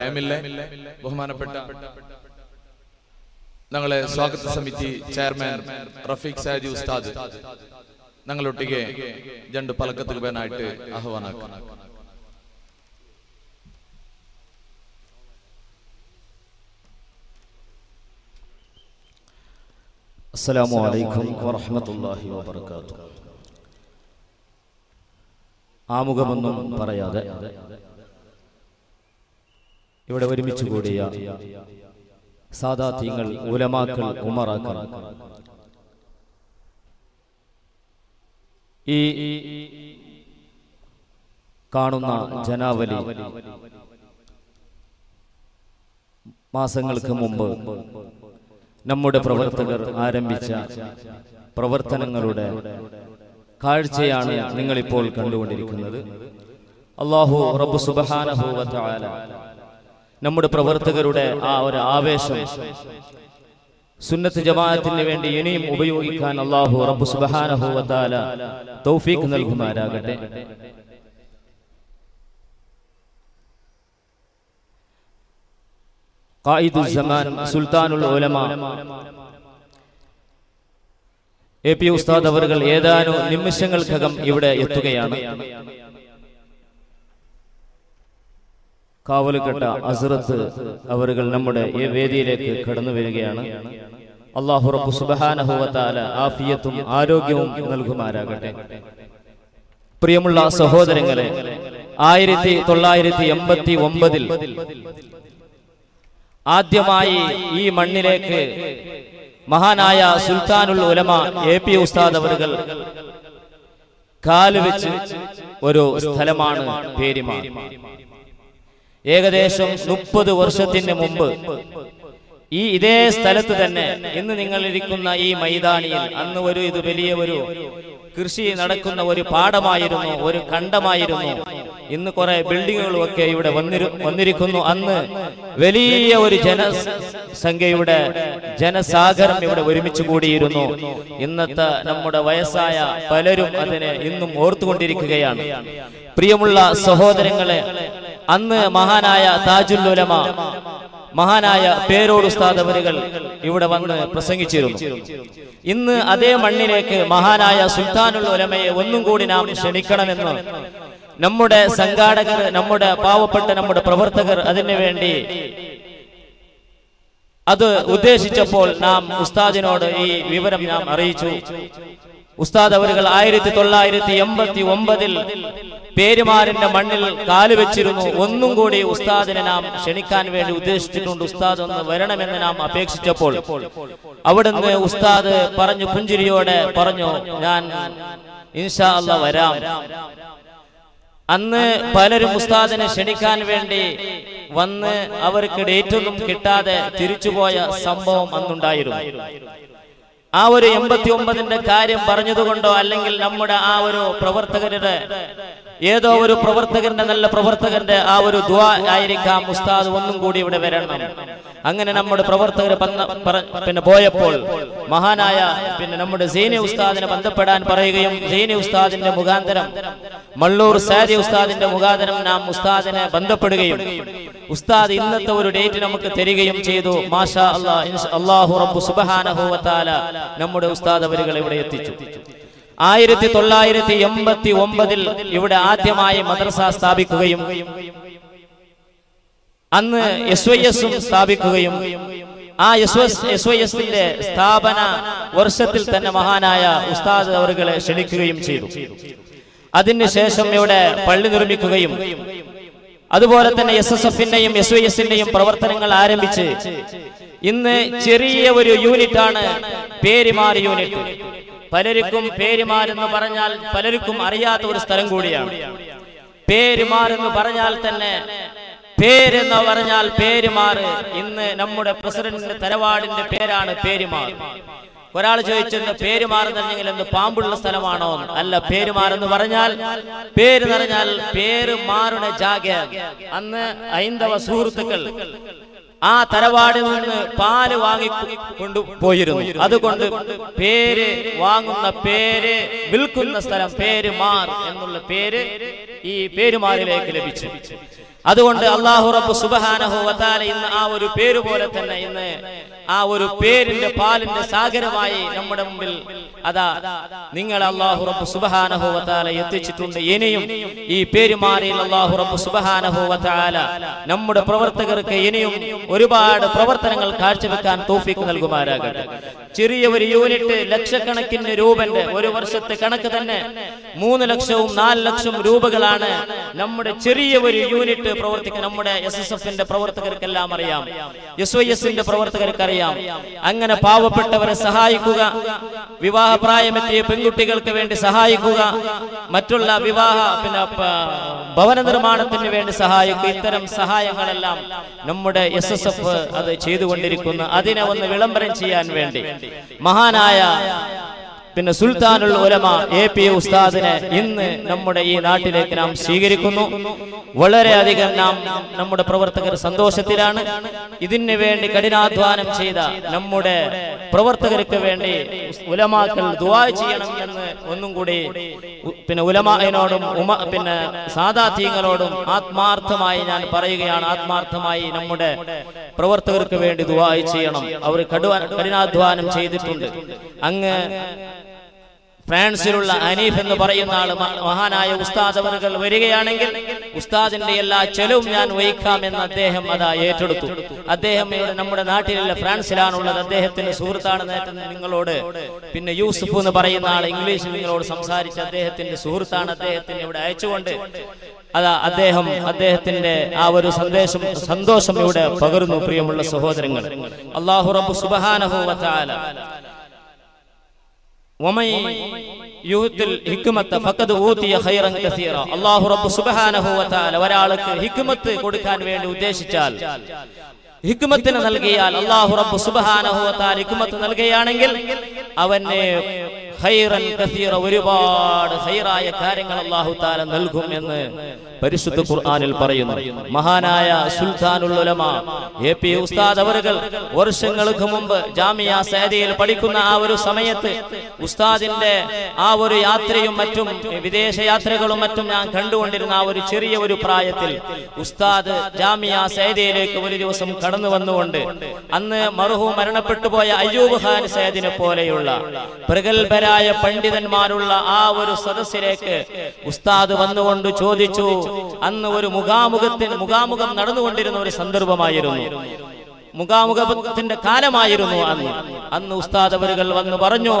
ബഹുമാനപ്പെട്ട ഞങ്ങളെ സ്വാഗത സമിതി ചെയർമാൻ റഫീഖ് സാജി ഉസ്താദ് ഞങ്ങളൊട്ടിക്ക് രണ്ട് പലക്കത്തിൽ പേനായിട്ട് ആഹ്വാനാക്കാം السلام عليكم ورحمة الله وبركاته ആമുഖമൊന്നും പറയാതെ ഇവിടെ ഒരുമിച്ച് കൂടിയ സാദാത്യങ്ങൾ ഉലമാക്കൾ ഉമറാക്കൾ. ഈ കാണുന്ന ജനാവലി മാസങ്ങൾക്ക് മുമ്പ് നമ്മുടെ പ്രവർത്തകർ ആരംഭിച്ച പ്രവർത്തനങ്ങളുടെ കാഴ്ചയാണ് നിങ്ങളിപ്പോൾ കണ്ടുകൊണ്ടിരിക്കുന്നത്. അള്ളാഹു റബ്ബു തആല നമ്മുടെ പ്രവർത്തകരുടെ ആ ഒരു ആവേശം. സുന്നത്ത് ജമാഅത്തിന് വേണ്ടി ഇനിയും ഉപയോഗിക്കാൻ അള്ളാഹു റബ്ബു തആല തൗഫീഖ് നൽകുമാരാകട്ടെ സുൽത്താനുൽ ഉലമ. എ പി ഉസ്താദ് അവർ ഏതാനും നിമിഷങ്ങൾക്കകം ഇവിടെ എത്തുകയാണ്. കാവലുകെട്ട അസറത്ത് അവരുകൾ നമ്മുടെ ഈ വേദിയിലേക്ക് കടന്നു വരികയാണ്. അള്ളാഹു റബ്ബു ആഫിയത്തും ആരോഗ്യവും നൽകുമാരാകട്ടെ. പ്രിയമുള്ള സഹോദരങ്ങളെ ആയിരത്തി തൊള്ളായിരത്തി എൺപത്തി ഒമ്പതിൽ ആദ്യമായി ഈ മണ്ണിലേക്ക് മഹാനായ സുൽത്താനുൽ ഉലമ എ പി ഉസ്താദ് അവരുകൾ കാലുവെച്ച് ഒരു സ്ഥലമാണ് പേരിമ ഏകദേശം മുപ്പത് വർഷത്തിന് മുമ്പ് ഈ ഇതേ സ്ഥലത്ത് തന്നെ ഇന്ന് നിങ്ങൾ ഇരിക്കുന്ന ഈ മൈതാനിയിൽ അന്ന് ഒരു ഇത് വലിയ ഒരു കൃഷി നടക്കുന്ന ഒരു പാടമായിരുന്നു ഒരു കണ്ടമായിരുന്നു ഇന്ന് കുറെ ബിൽഡിങ്ങുകളും ഒക്കെ ഇവിടെ വന്നിരു വന്നിരിക്കുന്നു. അന്ന് വലിയ ഒരു ജനസംഖ്യയുടെ ജനസാഗരം ഇവിടെ ഒരുമിച്ച് കൂടിയിരുന്നു. ഇന്നത്തെ നമ്മുടെ വയസ്സായ പലരും അതിനെ ഇന്നും ഓർത്തുകൊണ്ടിരിക്കുകയാണ്. പ്രിയമുള്ള സഹോദരങ്ങളെ അന്ന് മഹാനായ താജുല്ലുലമ മഹാനായ പേരോട് ഉസ്താദ് അവരുകൾ ഇവിടെ വന്ന് പ്രസംഗിച്ചിരുന്നു. ഇന്ന് അതേ മണ്ണിലേക്ക് മഹാനായ സുൽത്താനുള്ള ഉലമയെ ഒന്നും കൂടി നാം ക്ഷണിക്കണമെന്ന് നമ്മുടെ സംഘാടകർ നമ്മുടെ പാവപ്പെട്ട നമ്മുടെ പ്രവർത്തകർ അതിനു വേണ്ടി അത് ഉദ്ദേശിച്ചപ്പോൾ നാം ഉസ്താദിനോട് ഈ വിവരം നാം അറിയിച്ചു. ഉസ്താദ് അവരുകൾ ആയിരത്തി തൊള്ളായിരത്തി എൺപത്തി ഒമ്പതിൽ പേരുമാറിന്റെ മണ്ണിൽ കാലുവെച്ചിരുന്നു ഒന്നും കൂടി ഉസ്താദിനെ നാം ക്ഷണിക്കാൻ വേണ്ടി ഉദ്ദേശിച്ചിട്ടുണ്ട്. ഉസ്താദ് ഒന്ന് വരണമെന്ന് നാം അപേക്ഷിച്ചപ്പോൾ അവിടുന്ന് ഉസ്താദ് പറഞ്ഞു പുഞ്ചിരിയോടെ പറഞ്ഞു ഞാൻ ഇൻഷാ അല്ല വരാം. അന്ന് പലരും ഉസ്താദിനെ ക്ഷണിക്കാൻ വേണ്ടി വന്ന് അവർക്ക് ഡേറ്റൊന്നും കിട്ടാതെ തിരിച്ചുപോയ സംഭവം അന്നുണ്ടായിരുന്നു. ആ ഒരു എൺപത്തി ഒമ്പതിന്റെ കാര്യം പറഞ്ഞതുകൊണ്ടോ അല്ലെങ്കിൽ നമ്മുടെ ആ ഒരു പ്രവർത്തകരുടെ ഏതോ ഒരു പ്രവർത്തകന്റെ നല്ല പ്രവർത്തകന്റെ ആ ഒരു ദ്വാ ആയിരിക്കാം ഉസ്താദ് ഒന്നും കൂടി ഇവിടെ വരണം. അങ്ങനെ നമ്മുടെ പ്രവർത്തകർ പിന്നെ പോയപ്പോൾ മഹാനായ പിന്നെ നമ്മുടെ സീനി ഉസ്താദിനെ ബന്ധപ്പെടാൻ പറയുകയും സീനി ഉസ്താദിന്റെ മുഖാന്തരം മള്ളൂർ സാരി ഉസ്താദിന്റെ മുഖാന്തരം നാം ഉസ്താദിനെ ബന്ധപ്പെടുകയും ഉസ്താദ് ഇന്നത്തെ ഒരു ഡേറ്റ് നമുക്ക് തരികയും ചെയ്തു. മാഷാ അള്ളാഹു റബ്ബു സുബ്ഹാനഹു വ നമ്മുടെ ഉസ്താദ് അവരുകൾ ഇവിടെ എത്തിച്ചു. ആയിരത്തി തൊള്ളായിരത്തി എൺപത്തി ഒമ്പതിൽ ഇവിടെ ആദ്യമായി മദ്രസ സ്ഥാപിക്കുകയും അന്ന് എസ് വൈ എസും സ്ഥാപിക്കുകയും ആ എസ് എസ് വൈ എസിന്റെ സ്ഥാപന വർഷത്തിൽ തന്നെ മഹാനായ ഉസ്താദ് അവറുകളെ ക്ഷണിക്കുകയും ചെയ്തു. അതിനുശേഷം ഇവിടെ പള്ളി നിർമ്മിക്കുകയും അതുപോലെ തന്നെ എസ് എസ് എഫിന്റെയും എസ് വൈ എസിന്റെയും പ്രവർത്തനങ്ങൾ ആരംഭിച്ച് ഇന്ന് ചെറിയ ഒരു യൂണിറ്റ് ആണ് പേരിമാർ യൂണിറ്റ്. പലർക്കും പേരുമാർ എന്ന് പറഞ്ഞാൽ പലർക്കും അറിയാത്ത ഒരു സ്ഥലം കൂടിയാണ്. പേരുമാർ എന്ന് പറഞ്ഞാൽ തന്നെ പേരെന്ന് പറഞ്ഞാൽ പേരുമാർ ഇന്ന് നമ്മുടെ പ്രസിഡന്റിന്റെ തലവാടിന്റെ പേരാണ് പേരുമാർ ഒരാൾ ചോദിച്ചെന്ന് പേരുമാർ പറഞ്ഞെങ്കിൽ എന്ത് പാമ്പുള്ള സ്ഥലമാണോ? അല്ല പേരുമാർ എന്ന് പറഞ്ഞാൽ പേര് നിറഞ്ഞാൽ പേര് മാറുന്ന ജാഗ അന്ന് ഹൈന്ദവ സുഹൃത്തുക്കൾ ആ തറവാടിൽ നിന്ന് പാൽ വാങ്ങി കൊണ്ടുപോയിരുന്നു അതുകൊണ്ട് പേര് വാങ്ങുന്ന പേര് വിൽക്കുന്ന സ്ഥലം പേര് മാർ എന്നുള്ള പേര് ഈ പേരുമാരിലേക്ക് ലഭിച്ചു. അതുകൊണ്ട് അള്ളാഹു റബ്ബ് സുബഹാനഹു വതാല ഇന്ന് ആ ഒരു പേര് പോലെ തന്നെ ഇന്ന് ആ ഒരു പേരിന്റെ പാലിന്റെ സാഗരമായി നമ്മുടെ മുമ്പിൽ അതാ നിങ്ങൾ അള്ളാഹു റബ്ബ് സുബഹാനഹു വതാല എത്തിച്ചിട്ടുണ്ട് ഇനിയും ഈ പേരുമാറിയിൽ അള്ളാഹു റബ്ബ് സുബഹാനഹു വതാല നമ്മുടെ പ്രവർത്തകർക്ക് ഇനിയും ഒരുപാട് പ്രവർത്തനങ്ങൾ കാഴ്ചവെക്കാൻ തോഫിക്ക് നൽകുമാരാകട്ടെ ചെറിയ ഒരു യൂണിറ്റ് ലക്ഷക്കണക്കിന് രൂപന്റെ ഒരു വർഷത്തെ കണക്ക് തന്നെ. മൂന്ന് ലക്ഷവും നാല് ലക്ഷം രൂപകളാണ് നമ്മുടെ ചെറിയ ഒരു യൂണിറ്റ് പ്രവർത്തിക്കുന്ന നമ്മുടെ എസ് എസ് എഫിന്റെ പ്രവർത്തകർക്കെല്ലാം അറിയാം. എസ് വൈ എസിന്റെ പ്രവർത്തകർക്ക് അറിയാം അങ്ങനെ പാവപ്പെട്ടവരെ സഹായിക്കുക വിവാഹപ്രായമെത്തിയ പെൺകുട്ടികൾക്ക് വേണ്ടി സഹായിക്കുക മറ്റുള്ള വിവാഹ പിന്നെ ഭവന നിർമ്മാണത്തിന് വേണ്ടി സഹായിക്കുക ഇത്തരം സഹായങ്ങളെല്ലാം നമ്മുടെ എസ് എസ് എഫ് അത് ചെയ്തുകൊണ്ടിരിക്കുന്നു. അതിനെ ഒന്ന് വിളംബരം ചെയ്യാൻ വേണ്ടി. മഹാനായ പിന്നെ സുൽത്താനുൽ ഉലമ എ പി ഉസ്താദിനെ ഇന്ന് നമ്മുടെ ഈ നാട്ടിലേക്ക് നാം സ്വീകരിക്കുന്നു. വളരെയധികം നാം നമ്മുടെ പ്രവർത്തകർ സന്തോഷത്തിലാണ്. ഇതിന് വേണ്ടി കഠിനാധ്വാനം ചെയ്ത നമ്മുടെ പ്രവർത്തകർക്ക് വേണ്ടി ഉലമാക്കൾ ദുആ ചെയ്യണം എന്ന് ഒന്നും കൂടി പിന്നെ ഉലമാനോടും ഉമ പിന്നെ സാധാത്യങ്ങളോടും ആത്മാർത്ഥമായി ഞാൻ പറയുകയാണ്. ആത്മാർത്ഥമായി നമ്മുടെ പ്രവർത്തകർക്ക് വേണ്ടി ദുആ ചെയ്യണം. അവർ കഠിനാധ്വാനം ചെയ്തിട്ടുണ്ട്. അങ്ങ് ഫ്രാൻസിലുള്ള അനീഫ് എന്ന് പറയുന്ന ആൾ മഹാനായ ഉസ്താദ് അവറുകൾ വരികയാണെങ്കിൽ ഉസ്താദിന്റെ എല്ലാ ചെലവും ഞാൻ വഹിക്കാം എന്ന് അദ്ദേഹം അതാ ഏറ്റെടുത്തു. അദ്ദേഹം നമ്മുടെ നാട്ടിലുള്ള ഫ്രാൻസിലാണുള്ളത്. അദ്ദേഹത്തിന്റെ സുഹൃത്താണ് നേട്ടം നിങ്ങളോട്. പിന്നെ യൂസുഫ് എന്ന് പറയുന്ന ആൾ ഇംഗ്ലീഷിൽ നിങ്ങളോട് സംസാരിച്ച് അദ്ദേഹത്തിന്റെ സുഹൃത്താണ് അദ്ദേഹത്തിന് ഇവിടെ അയച്ചുകൊണ്ട് അതാ അദ്ദേഹം അദ്ദേഹത്തിന്റെ ആ ഒരു സന്ദേശം സന്തോഷം ഇവിടെ പകരുന്നു പ്രിയമുള്ള സഹോദരങ്ങൾ. അള്ളാഹു റബ്ബു സുബാനഹു വതആല അള്ളാഹു റബ്ബ് സുബാനഹുവത്താൽ ഒരാൾക്ക് ഹിക്മത്ത് കൊടുക്കാൻ വേണ്ടി ഉദ്ദേശിച്ചാൽ ഹിക്മത്തിന് നൽകിയാൽ അള്ളാഹു റബ്ബ് സുബാനഹുവത്താൽ ഹിക്മത്ത് നൽകുകയാണെങ്കിൽ അവന് ഖൈറൻ കസീറ ഒരുപാട് ഖൈറായ കാര്യങ്ങൾ അല്ലാഹു തആല നൽകും എന്ന് പരിശുദ്ധ ഖുർആനിൽ പറയുന്നു. മഹാനായ സുൽത്താനുൽ ഉലമ എ പി ഉസ്താദ് അവരുകൾ വർഷങ്ങൾക്ക് മുമ്പ് ജാമിയ സേദിയിൽ പഠിക്കുന്ന ആ ഒരു സമയത്ത് ഉസ്താദിന്റെ ആ ഒരു യാത്രയും മറ്റും വിദേശ യാത്രകളും മറ്റും ഞാൻ കണ്ടുകൊണ്ടിരുന്ന ആ ഒരു ചെറിയ ഒരു പ്രായത്തിൽ ഉസ്താദ് ജാമിയ സേദിയിലേക്ക് ഒരു ദിവസം കടന്നു വന്നുകൊണ്ട് അന്ന് മറുഹു മരണപ്പെട്ടു പോയ അയ്യൂബ് ഖാൻ സേദിനെ പോലെയുള്ള പ്രഗത്ഭരായ പണ്ഡിതന്മാരുള്ള ആ ഒരു സദസ്സിലേക്ക് ഉസ്താദ് വന്നുകൊണ്ട് ചോദിച്ചു അന്ന് ഒരു മുഖാമുഖത്തിന് മുഖാമുഖം നടന്നുകൊണ്ടിരുന്ന ഒരു സന്ദർഭമായിരുന്നു. മുഖാമുഖത്തിന്റെ കാലമായിരുന്നു അന്ന്. അന്ന് ഉസ്താദവരുകൾ വന്ന് പറഞ്ഞു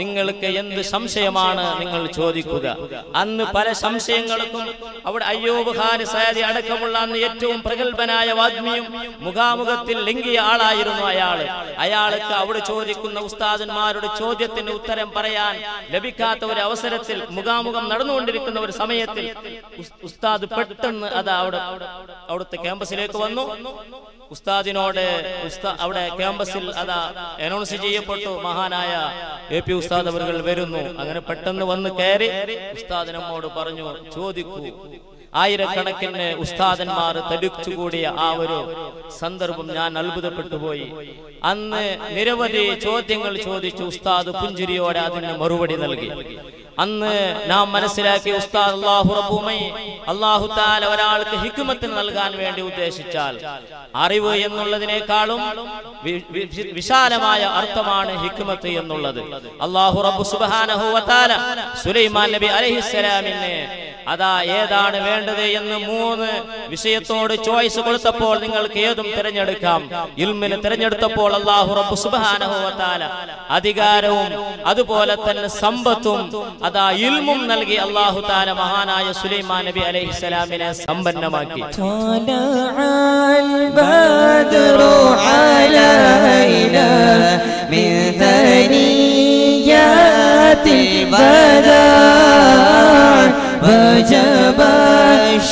നിങ്ങൾക്ക് എന്ത് സംശയമാണ് നിങ്ങൾ ചോദിക്കുക. അന്ന് പല സംശയങ്ങൾക്കും അവിടെ അയ്യൂബ് ഖാൻ സയദി അടക്കമുള്ള അന്ന് ഏറ്റവും പ്രഗത്ഭനായ വാഗ്മിയും മുഖാമുഖത്തിൽ ലിംഗിയ ആളായിരുന്നു അയാൾ. അയാൾക്ക് അവിടെ ചോദിക്കുന്ന ഉസ്താദന്മാരുടെ ചോദ്യത്തിന് ഉത്തരം പറയാൻ ലഭിക്കാത്ത ഒരു അവസരത്തിൽ മുഖാമുഖം നടന്നുകൊണ്ടിരിക്കുന്ന ഒരു സമയത്തിൽ ഉസ്താദ് പെട്ടെന്ന് അത് അവിടെ അവിടുത്തെ ക്യാമ്പസിലേക്ക് വന്നു. ഉസ്താദിനോട് ഉസ്താ അവിടെ ക്യാമ്പസിൽ അതാ അനൗൺസ് ചെയ്യപ്പെട്ടു. മഹാനായ എ പി ഉസ്താദ് അവർ വരുന്നു. അങ്ങനെ പെട്ടെന്ന് വന്ന് കയറി ഉസ്താദ് നമ്മോട് പറഞ്ഞു ചോദിക്കൂ ആയിരക്കണക്കിന് ഉസ്താദന്മാർ തടിച്ചുകൂടിയ ആ ഒരു സന്ദർഭം ഞാൻ അത്ഭുതപ്പെട്ടു പോയി. അന്ന് നിരവധി ചോദ്യങ്ങൾ ചോദിച്ചു ഉസ്താദ് പുഞ്ചിരിയോടെ അതിന് മറുപടി നൽകി. അന്ന് നാം മനസ്സിലാക്കി ഉസ്താദ് അള്ളാഹു റബ്ബുമൈ അള്ളാഹു താല ഒരാൾക്ക് ഹിക്മത്തിന് നൽകാൻ വേണ്ടി ഉദ്ദേശിച്ചാൽ അറിവ് എന്നുള്ളതിനേക്കാളും വിശാലമായ അർത്ഥമാണ് ഹിക്മത്ത് എന്നുള്ളത്. അള്ളാഹു റബ്ബു വതആല സുലൈമാൻ നബി അലൈഹിസ്സലാമിനെ അതാ ഏതാണ് വേണ്ടത് എന്ന് മൂന്ന് വിഷയത്തോട് ചോയ്സ് കൊടുത്തപ്പോൾ നിങ്ങൾക്ക് ഏതും തിരഞ്ഞെടുക്കാം ഇൽമിന് തിരഞ്ഞെടുത്തപ്പോൾ അള്ളാഹു റബ്ബു സുബ്ഹാനഹു വതആല അധികാരവും അതുപോലെ തന്നെ സമ്പത്തും അതാ ഇൽമും നൽകി അള്ളാഹു താല മഹാനായ സുലൈമാൻ നബി അലൈഹിസ്സലാമിനെ സമ്പന്നമാക്കി طلع البدر علينا من ثنيات البدر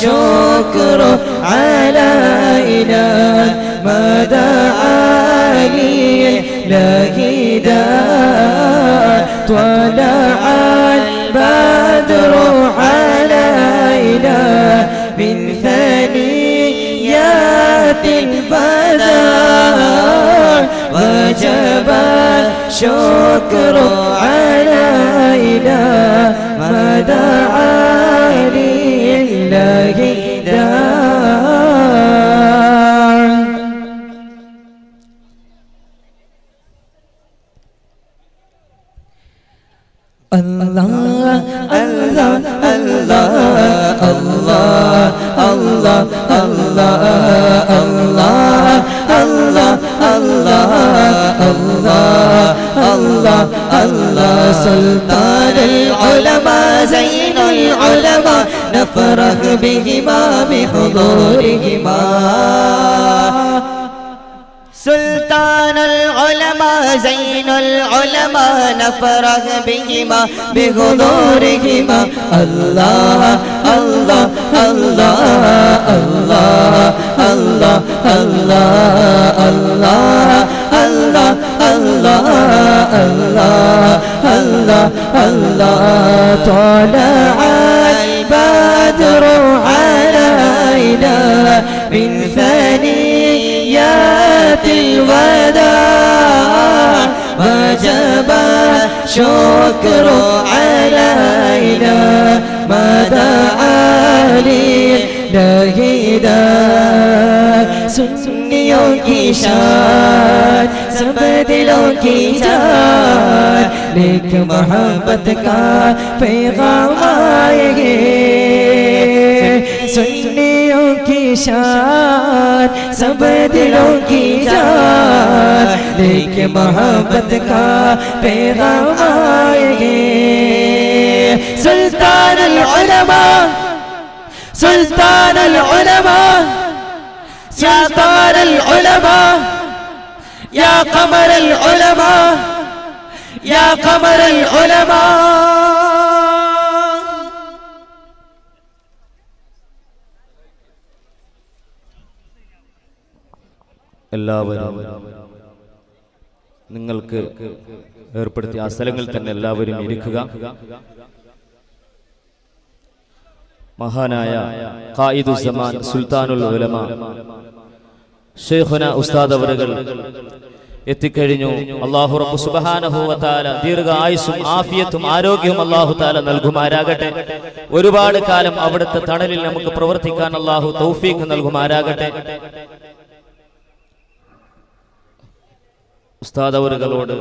الشكر علينا ما دعا لله داع طلع البدر علينا من ثنيات البدر وجب الشكر علينا ما دعا سلطان العلماء زين العلماء نفرح بهما بحضورهما سلطان العلماء زين العلماء نفرح بهما بحضورهما الله الله الله الله الله الله الله الله الله الله الله الله طلع البدر علينا من ثنيات الوداع. وجب الشكر علينا ما دعا لله سنیوں کی شان، سب دلوں کی جان لیک محبت کا پیغام آئے گے۔ سنیوں کی شان، سب دلوں کی جان لیک محبت کا پیغام آئے گے۔ سلطان العلماء سلطان العلماء يا قمر العلماء يا قمر العلماء എല്ലാവരും നിങ്ങൾക്ക് ഏർപ്പെടുത്തിയ ആ സ്ഥലങ്ങളിൽ തന്നെ എല്ലാവരും ഇരിക്കുക മഹാനായ ഖായിദുസമാൻ സുൽത്താനുൽ ഉലമ. ഷെയ്ഖുന ഉസ്താദ് അവരുകൾ എത്തിക്കഴിഞ്ഞു. അള്ളാഹു റബ്ബു ദീർഘ ആയുസ്സും ആഫിയത്തും ആരോഗ്യവും അള്ളാഹു തആല നൽകുമാരാകട്ടെ. ഒരുപാട് കാലം അവിടുത്തെ തണലിൽ നമുക്ക് പ്രവർത്തിക്കാൻ അള്ളാഹു തൗഫീഖ് നൽകുമാരാകട്ടെ. ഉസ്താദ് അവറുകളോട്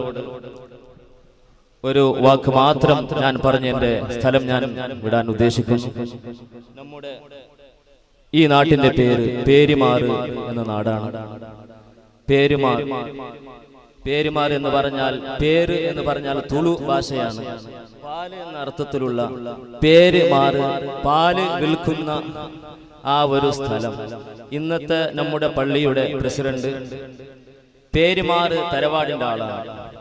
ഒരു വാക്ക് മാത്രം ഞാൻ പറഞ്ഞ എന്റെ സ്ഥലം ഞാൻ വിടാൻ ഉദ്ദേശിക്കുന്നു. നമ്മുടെ ഈ നാട്ടിന്റെ പേര് പേരിമാറ് എന്ന നാടാണ്. പേരുമാർ പേരുമാർ എന്ന് പറഞ്ഞാൽ പേര് എന്ന് പറഞ്ഞാൽ തുളു ഭാഷയാണ്. പാൽ എന്ന അർത്ഥത്തിലുള്ള പേര് മാറ് പാൽ വിൽക്കുന്ന ആ ഒരു സ്ഥലം. ഇന്നത്തെ നമ്മുടെ പള്ളിയുടെ പ്രസിഡന്റ് പേരുമാറ് തരവാടിന്റെ ആളാണ്.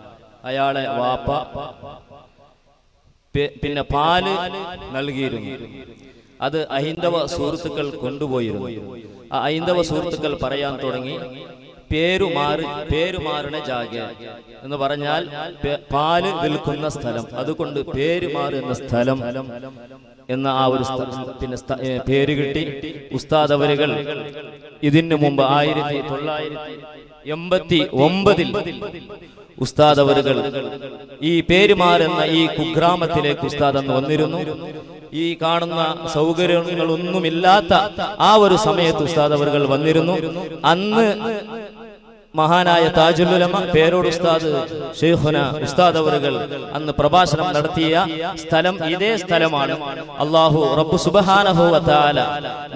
അയാളെ വാപ്പ. പിന്നെ പാൽ നൽകിയിരുന്നു. അത് അഹിന്ദവ സുഹൃത്തുക്കൾ കൊണ്ടുപോയിരുന്നു. ആ ഹൈന്ദവ സുഹൃത്തുക്കൾ പറയാൻ തുടങ്ങി പേരുമാറി പേരുമാറിന ജാഗ എന്ന് പറഞ്ഞാൽ പാൽ വിൽക്കുന്ന സ്ഥലം. അതുകൊണ്ട് പേരുമാറ് എന്ന സ്ഥലം എന്ന ആ ഒരു പിന്നെ പേര് കിട്ടി. ഉസ്താദ് അവരുകൾ ഇതിനു മുമ്പ് ആയിരത്തി തൊള്ളായിരത്തി എൺപത്തി ഒമ്പതിൽ ഉസ്താദ് അവരുകൾ ഈ പേരുമാരെന്ന ഈ കുഗ്രാമത്തിലേക്ക് ഉസ്താദ് അന്ന് വന്നിരുന്നു. ഈ കാണുന്ന സൗകര്യങ്ങളൊന്നുമില്ലാത്ത ആ ഒരു സമയത്ത് ഉസ്താദ് വന്നിരുന്നു. അന്ന് മഹാനായ താജുലുലമ പേരോട് ഉസ്താദ് ഷെയ്ഖുന ഉസ്താദ് അവറുകൾ അന്ന് പ്രഭാഷണം നടത്തിയ സ്ഥലം ഇതേ സ്ഥലമാണ്. അള്ളാഹു റബ്ബു സുബഹാനഹു വതാല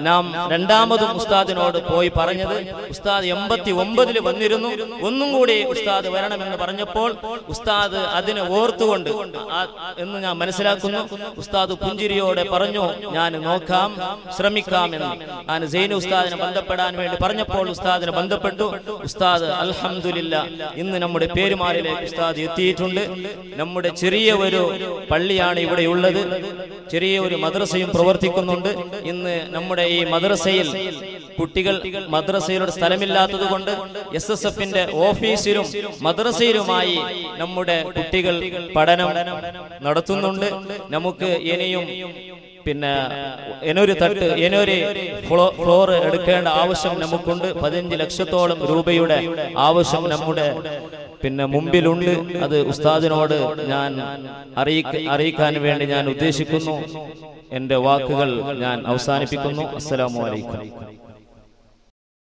നാം രണ്ടാമതും ഉസ്താദിനോട് പോയി പറഞ്ഞത് ഉസ്താദ് എൺപത്തി ഒമ്പതിൽ വന്നിരുന്നു. ഒന്നും കൂടി ഉസ്താദ് വരണമെന്ന് പറഞ്ഞപ്പോൾ ഉസ്താദ് അതിനെ ഓർത്തുകൊണ്ട് എന്ന് ഞാൻ മനസ്സിലാക്കുന്നു. ഉസ്താദ് പുഞ്ചിരിയോടെ പറഞ്ഞു ഞാൻ നോക്കാം ശ്രമിക്കാം എന്ന്. ഞാൻ സൈനു ഉസ്താദിനെ ബന്ധപ്പെടാൻ വേണ്ടി പറഞ്ഞപ്പോൾ ഉസ്താദിനെ ബന്ധപ്പെട്ടു. ഉസ്താദ് അൽഹംദുലില്ല ഇന്ന് നമ്മുടെ പേരുമാരിലേക്ക് ഉസ്താദ് എത്തിയിട്ടുണ്ട്. നമ്മുടെ ചെറിയ ഒരു പള്ളിയാണ് ഇവിടെ ഉള്ളത്. ചെറിയ ഒരു മദ്രസയും പ്രവർത്തിക്കുന്നുണ്ട്. ഇന്ന് നമ്മുടെ ഈ മദ്രസയിൽ കുട്ടികൾ മദ്രസയിലൂടെ സ്ഥലമില്ലാത്തത് കൊണ്ട് എസ് എസ് എഫിന്റെ ഓഫീസിലും മദ്രസയിലുമായി നമ്മുടെ കുട്ടികൾ പഠനം നടത്തുന്നുണ്ട്. നമുക്ക് ഇനിയും പിന്നെ എനൊരു തട്ട് എനൊരു ഫ്ലോ- ഫ്ലോർ എടുക്കേണ്ട ആവശ്യം നമുക്കുണ്ട്. പതിനഞ്ച് ലക്ഷത്തോളം രൂപയുടെ ആവശ്യം നമ്മുടെ പിന്നെ മുമ്പിലുണ്ട്. അത് ഉസ്താദിനോട് ഞാൻ അറിയിക്ക അറിയിക്കാൻ വേണ്ടി ഞാൻ ഉദ്ദേശിക്കുന്നു. എന്റെ വാക്കുകൾ ഞാൻ അവസാനിപ്പിക്കുന്നു. അസ്സലാമു അലൈക്കും.